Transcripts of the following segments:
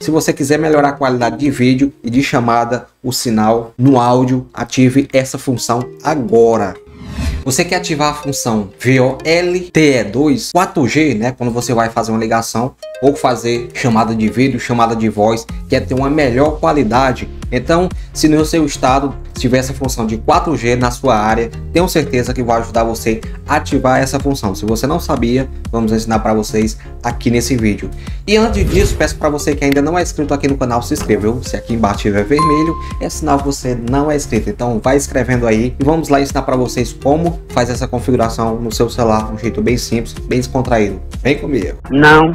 Se você quiser melhorar a qualidade de vídeo e de chamada, o sinal no áudio, ative essa função agora. Você quer ativar a função VoLTE2 4G, né? Quando você vai fazer uma ligação ou fazer chamada de vídeo, chamada de voz, quer ter uma melhor qualidade. Então, se no seu estado tiver essa função de 4G na sua área, tenho certeza que vai ajudar você a ativar essa função. Se você não sabia, vamos ensinar para vocês aqui nesse vídeo. E antes disso, peço para você que ainda não é inscrito aqui no canal, se inscreva. Se aqui embaixo tiver vermelho, é sinal que você não é inscrito. Então, vai escrevendo aí e vamos lá ensinar para vocês como faz essa configuração no seu celular, um jeito bem simples, bem descontraído. Vem comigo. Não.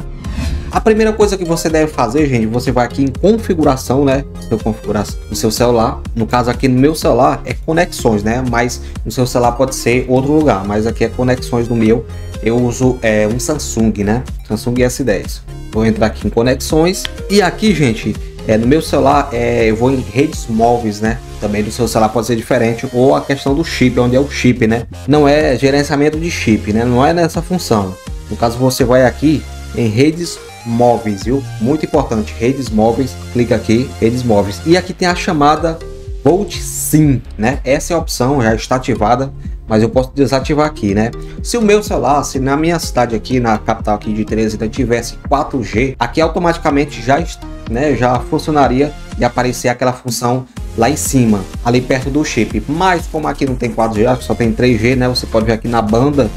A primeira coisa que você deve fazer, gente, você vai aqui em configuração, né? Seu configuração do seu celular. No caso aqui no meu celular é conexões, né? Mas no seu celular pode ser outro lugar, mas aqui é conexões do meu. Eu uso é, um Samsung, né? Samsung S10. Vou entrar aqui em conexões e aqui, gente, é, no meu celular é, eu vou em redes móveis, né? Também do seu celular pode ser diferente ou a questão do chip, onde é o chip, né? Não é gerenciamento de chip, né? Não é nessa função. No caso você vai aqui em redes móveis, viu? Muito importante, redes móveis, clica aqui, redes móveis. E aqui tem a chamada Volt Sim, né? Essa é a opção, já está ativada, mas eu posso desativar aqui, né? Se o meu celular, se na minha cidade aqui, na capital aqui de Teresina, tivesse 4G, aqui automaticamente já, né, já funcionaria e aparecer aquela função lá em cima, ali perto do chip. Mas como aqui não tem 4G, só tem 3G, né? Você pode ver aqui na banda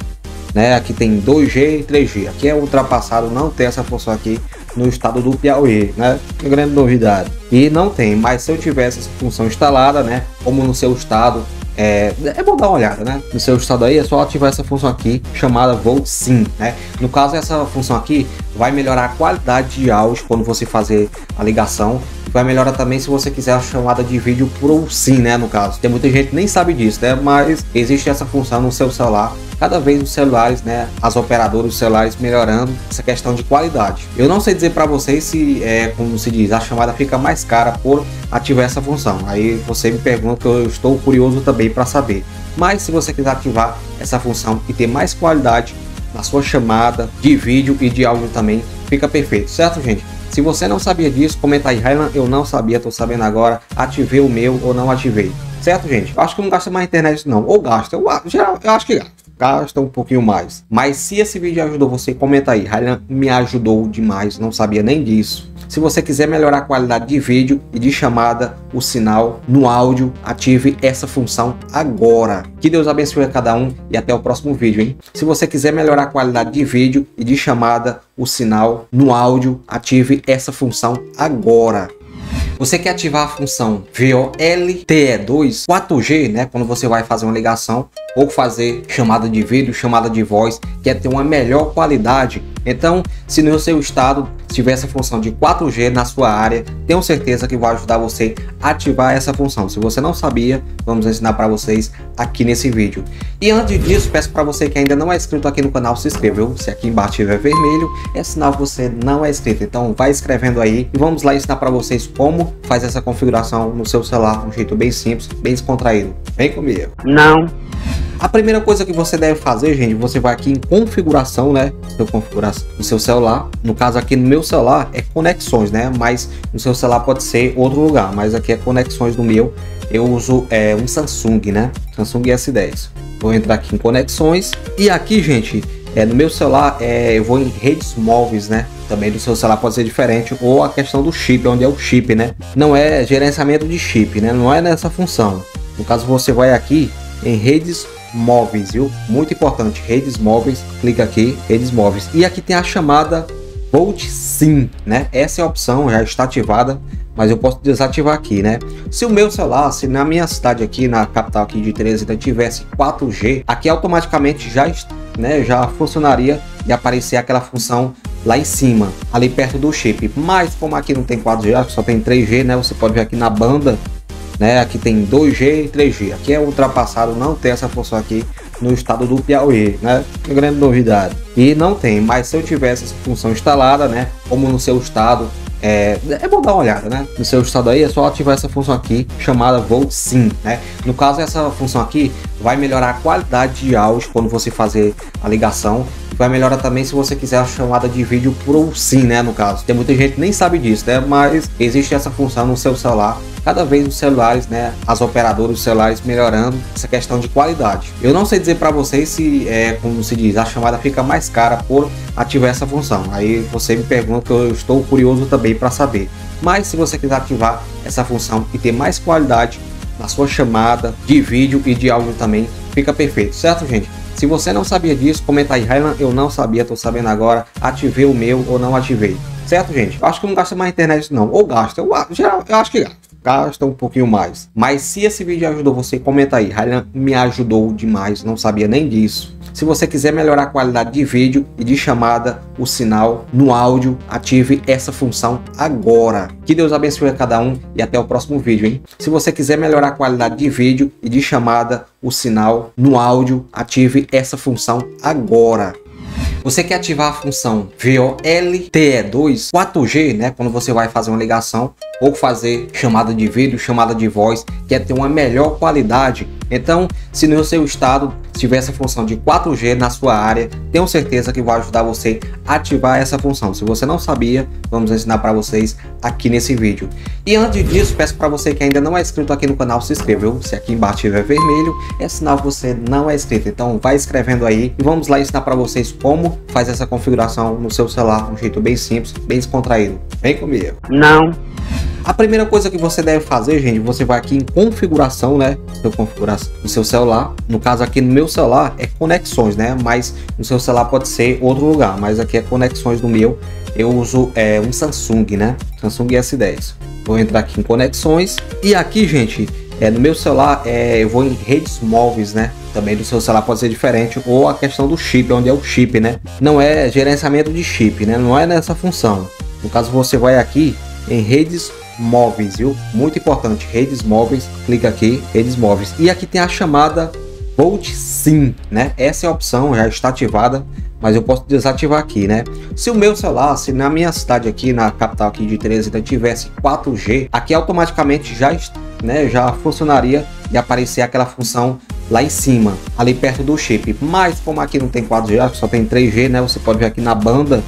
né? Aqui tem 2G e 3G. Aqui é ultrapassado, não tem essa função aqui no estado do Piauí, né? Que grande novidade. E não tem, mas se eu tivesse essa função instalada, né? Como no seu estado, é, é bom dar uma olhada, né? No seu estado aí é só ativar essa função aqui chamada Volt Sim, né? No caso essa função aqui vai melhorar a qualidade de áudio quando você fazer a ligação vai melhorar também se você quiser a chamada de vídeo por sim, né? No caso, tem muita gente que nem sabe disso, né? Mas existe essa função no seu celular. Cada vez os celulares, né? As operadoras dos celulares melhorando essa questão de qualidade. Eu não sei dizer para vocês se é como se diz, a chamada fica mais cara por ativar essa função. Aí você me pergunta eu estou curioso também para saber. Mas se você quiser ativar essa função e ter mais qualidade na sua chamada de vídeo e de áudio também, fica perfeito, certo, gente? Se você não sabia disso, comenta aí, Highland, eu não sabia, tô sabendo agora, ativei o meu ou não ativei. Certo, gente? Eu acho que não gasta mais internet não, ou gasta, eu, geral, eu acho que gasta gasta um pouquinho mais. Mas se esse vídeo ajudou você, comenta aí. Ryan me ajudou demais, não sabia nem disso. Se você quiser melhorar a qualidade de vídeo e de chamada, o sinal no áudio, ative essa função agora. Que Deus abençoe a cada um e até o próximo vídeo, hein? Se você quiser melhorar a qualidade de vídeo e de chamada, o sinal no áudio, ative essa função agora. Você quer ativar a função VoLTE2 4G, né? Quando você vai fazer uma ligação ou fazer chamada de vídeo, chamada de voz, quer ter uma melhor qualidade. Então, se no seu estado tiver essa função de 4G na sua área, tenho certeza que vai ajudar você a ativar essa função. Se você não sabia, vamos ensinar para vocês aqui nesse vídeo. E antes disso, peço para você que ainda não é inscrito aqui no canal, se inscreva. Se aqui embaixo tiver vermelho, é sinal que você não é inscrito. Então, vai escrevendo aí e vamos lá ensinar para vocês como faz essa configuração no seu celular, um jeito bem simples, bem descontraído. Vem comigo. Não. A primeira coisa que você deve fazer, gente, você vai aqui em configuração, né? Seu configuração do seu celular. No caso aqui no meu celular é conexões, né? Mas no seu celular pode ser outro lugar, mas aqui é conexões do meu. Eu uso é, um Samsung, né? Samsung S10. Vou entrar aqui em conexões e aqui, gente, é, no meu celular é, eu vou em redes móveis, né? Também do seu celular pode ser diferente ou a questão do chip, onde é o chip, né? Não é gerenciamento de chip, né? Não é nessa função. No caso você vai aqui em redes móveis, viu? Muito importante, redes móveis, clica aqui, redes móveis. E aqui tem a chamada Volt Sim, né? Essa é a opção, já está ativada, mas eu posso desativar aqui, né? Se o meu celular, se na minha cidade aqui, na capital aqui de Teresina, tivesse 4G, aqui automaticamente já, né, já funcionaria e aparecer aquela função lá em cima, ali perto do chip. Mas como aqui não tem 4G, só tem 3G, né? Você pode ver aqui na banda né? Aqui tem 2G e 3G. Aqui é ultrapassado, não tem essa função aqui no estado do Piauí, né? Grande novidade. E não tem, mas se eu tivesse essa função instalada, né? Como no seu estado, é, é bom dar uma olhada, né? No seu estado aí é só ativar essa função aqui chamada Volt Sim, né? No caso essa função aqui vai melhorar a qualidade de áudio quando você fazer a ligação Vai melhorar também se você quiser a chamada de vídeo por sim, né, no caso. Tem muita gente que nem sabe disso, né, mas existe essa função no seu celular. Cada vez os celulares, né, as operadoras dos celulares melhorando essa questão de qualidade. Eu não sei dizer para vocês se, é, como se diz, a chamada fica mais cara por ativar essa função. Aí você me pergunta eu estou curioso também para saber. Mas se você quiser ativar essa função e ter mais qualidade na sua chamada de vídeo e de áudio também, fica perfeito, certo, gente? Se você não sabia disso, comenta aí, Highland, eu não sabia, tô sabendo agora, ativei o meu ou não ativei. Certo, gente? Acho que não gasta mais internet não, ou gasta, eu, eu acho que gasta gasta um pouquinho mais. Mas se esse vídeo ajudou você, comenta aí. Ryan me ajudou demais, não sabia nem disso. Se você quiser melhorar a qualidade de vídeo e de chamada, o sinal no áudio, ative essa função agora. Que Deus abençoe a cada um e até o próximo vídeo, hein? Se você quiser melhorar a qualidade de vídeo e de chamada, o sinal no áudio, ative essa função agora. Você quer ativar a função VoLTE2 4G, né? Quando você vai fazer uma ligação ou fazer chamada de vídeo, chamada de voz, quer ter uma melhor qualidade. Então, se no seu estado tiver essa função de 4G na sua área, tenho certeza que vai ajudar você a ativar essa função. Se você não sabia, vamos ensinar para vocês aqui nesse vídeo. E antes disso, peço para você que ainda não é inscrito aqui no canal, se inscreva. Se aqui embaixo tiver vermelho, é sinal que você não é inscrito. Então vai escrevendo aí e vamos lá ensinar para vocês como faz essa configuração no seu celular, um jeito bem simples, bem descontraído. Vem comigo. Não. A primeira coisa que você deve fazer, gente, você vai aqui em configuração, né? Seu configuração do seu celular. No caso aqui no meu celular é conexões, né? Mas no seu celular pode ser outro lugar, mas aqui é conexões no meu. Eu uso é, um Samsung, né? Samsung S10. Vou entrar aqui em conexões e aqui, gente, é, no meu celular é, eu vou em redes móveis, né? Também do seu celular pode ser diferente ou a questão do chip, onde é o chip, né? Não é gerenciamento de chip, né? Não é nessa função. No caso você vai aqui em redes móveis, viu? Muito importante, redes móveis, clica aqui, redes móveis. E aqui tem a chamada Volt Sim, né? Essa é a opção, já está ativada, mas eu posso desativar aqui, né? Se o meu celular, se na minha cidade aqui, na capital aqui de Teresina, tivesse 4G, aqui automaticamente já, né, já funcionaria e aparecer aquela função lá em cima, ali perto do chip. Mas como aqui não tem 4G, só tem 3G, né? Você pode ver aqui na banda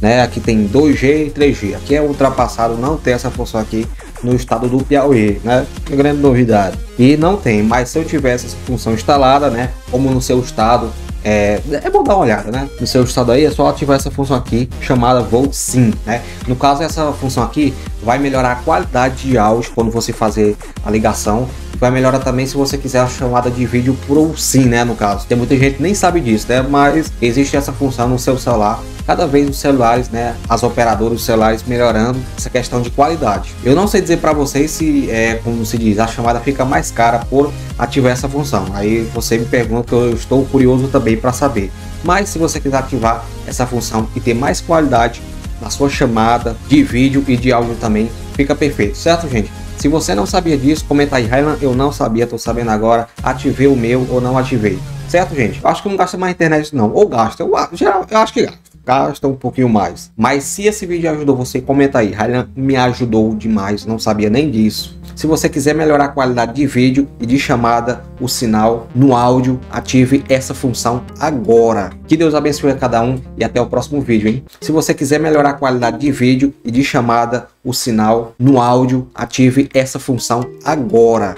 né? Aqui tem 2G e 3G. Aqui é ultrapassado, não tem essa função aqui no estado do Piauí, né? Que grande novidade. E não tem, mas se eu tivesse essa função instalada, né? Como no seu estado, é, é bom dar uma olhada, né? No seu estado aí é só ativar essa função aqui chamada Volt Sim, né? No caso essa função aqui vai melhorar a qualidade de áudio quando você fazer a ligação vai melhorar também se você quiser a chamada de vídeo por sim, né, no caso. Tem muita gente que nem sabe disso, né, mas existe essa função no seu celular. Cada vez os celulares, né, as operadoras dos celulares melhorando essa questão de qualidade. Eu não sei dizer para vocês se, é, como se diz, a chamada fica mais cara por ativar essa função. Aí você me pergunta que eu estou curioso também para saber. Mas se você quiser ativar essa função e ter mais qualidade na sua chamada de vídeo e de áudio também, fica perfeito, certo, gente? Se você não sabia disso, comenta aí, Highland, eu não sabia, tô sabendo agora, ativei o meu ou não ativei. Certo, gente? Eu acho que não gasta mais internet não, ou gasta, eu, eu acho que gasta gasta um pouquinho mais. Mas se esse vídeo ajudou você, comenta aí. Ryan me ajudou demais, não sabia nem disso. Se você quiser melhorar a qualidade de vídeo e de chamada, o sinal no áudio, ative essa função agora. Que Deus abençoe a cada um e até o próximo vídeo, hein? Se você quiser melhorar a qualidade de vídeo e de chamada, o sinal no áudio, ative essa função agora.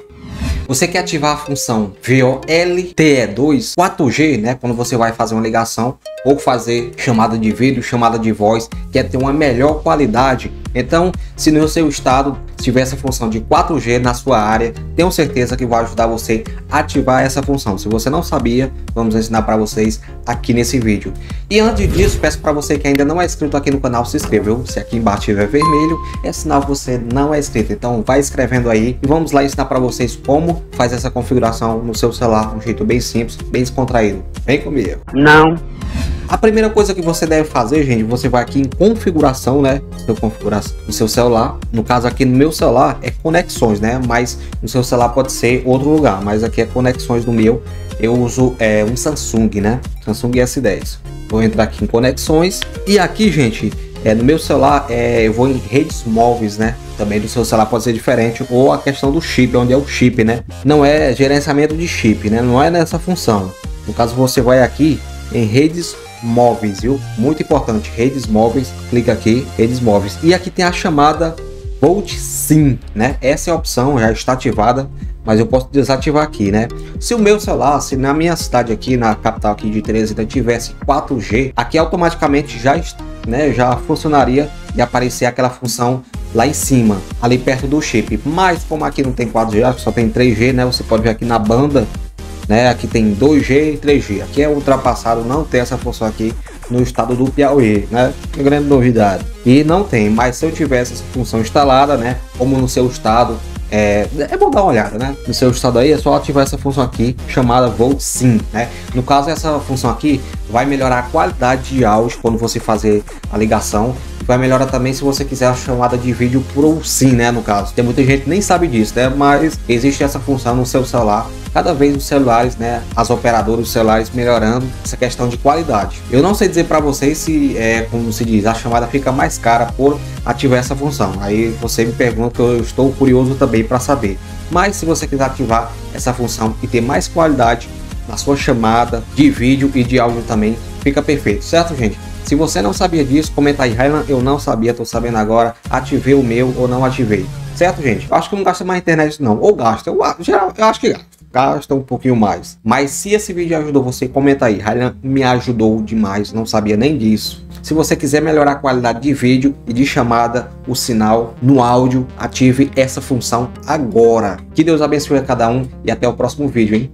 Você quer ativar a função VoLTE2 4G, né? Quando você vai fazer uma ligação ou fazer chamada de vídeo, chamada de voz, quer ter uma melhor qualidade. Então, se no seu estado tiver essa função de 4G na sua área, tenho certeza que vai ajudar você a ativar essa função. Se você não sabia, vamos ensinar para vocês aqui nesse vídeo. E antes disso, peço para você que ainda não é inscrito aqui no canal, se inscreva. Se aqui embaixo tiver vermelho, é sinal que você não é inscrito. Então vai escrevendo aí e vamos lá ensinar para vocês como faz essa configuração no seu celular, um jeito bem simples, bem descontraído. Vem comigo. Não. A primeira coisa que você deve fazer, gente, você vai aqui em configuração, né? Seu configuração do seu celular. No caso aqui no meu celular é conexões, né? Mas no seu celular pode ser outro lugar, mas aqui é conexões do meu. Eu uso é, um Samsung, né? Samsung S10. Vou entrar aqui em conexões e aqui, gente, é, no meu celular é, eu vou em redes móveis, né? Também do seu celular pode ser diferente ou a questão do chip, onde é o chip, né? Não é gerenciamento de chip, né? Não é nessa função. No caso você vai aqui em redes móveis, viu? Muito importante, redes móveis, clica aqui, redes móveis. E aqui tem a chamada Volt Sim, né? Essa é a opção, já está ativada, mas eu posso desativar aqui, né? Se o meu celular, se na minha cidade aqui, na capital aqui de Teresina, tivesse 4G, aqui automaticamente já, né, já funcionaria e aparecer aquela função lá em cima, ali perto do chip. Mas como aqui não tem 4G, só tem 3G, né? Você pode ver aqui na banda, né? Aqui tem 2G e 3G. Aqui é ultrapassado, não tem essa função aqui no estado do Piauí, né? Grande novidade. E não tem, mas se eu tivesse essa função instalada, né? Como no seu estado, é, é bom dar uma olhada, né? No seu estado aí é só ativar essa função aqui chamada Volt Sim, né? No caso essa função aqui vai melhorar a qualidade de áudio quando você fazer a ligação vai melhorar também se você quiser a chamada de vídeo por sim, né, no caso. Tem muita gente nem sabe disso, né, mas existe essa função no seu celular. Cada vez os celulares, né, as operadoras dos celulares melhorando essa questão de qualidade. Eu não sei dizer para vocês se, é, como se diz, a chamada fica mais cara por ativar essa função. Aí você me pergunta eu estou curioso também para saber. Mas se você quiser ativar essa função e ter mais qualidade na sua chamada de vídeo e de áudio também, fica perfeito, certo, gente? Se você não sabia disso, comenta aí, Highland, eu não sabia, tô sabendo agora, ativei o meu ou não ativei. Certo, gente? Acho que não gasta mais internet não, ou gasta, eu, geral, eu acho que gasta. Um pouquinho mais. Mas se esse vídeo ajudou você, comenta aí. Highland me ajudou demais, não sabia nem disso. Se você quiser melhorar a qualidade de vídeo e de chamada, o sinal no áudio, ative essa função agora. Que Deus abençoe a cada um e até o próximo vídeo, hein?